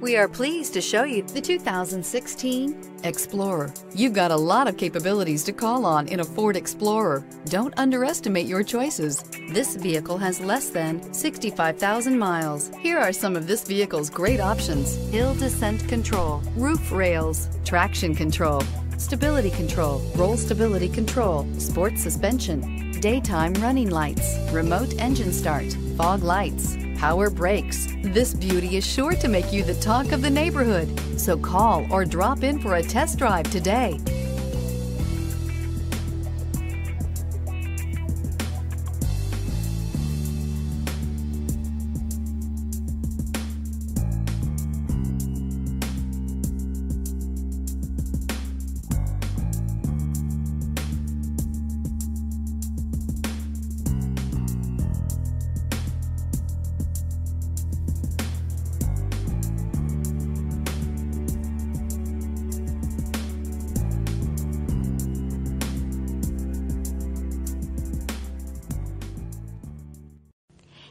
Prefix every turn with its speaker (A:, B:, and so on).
A: We are pleased to show you the 2016 Explorer. You've got a lot of capabilities to call on in a Ford Explorer. Don't underestimate your choices. This vehicle has less than 65,000 miles. Here are some of this vehicle's great options. Hill descent control, roof rails, traction control, stability control, roll stability control, sports suspension, daytime running lights, remote engine start, fog lights, power brakes. This beauty is sure to make you the talk of the neighborhood. So call or drop in for a test drive today.